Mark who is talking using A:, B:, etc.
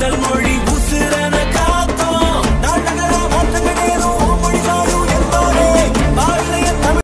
A: முதல் மொழி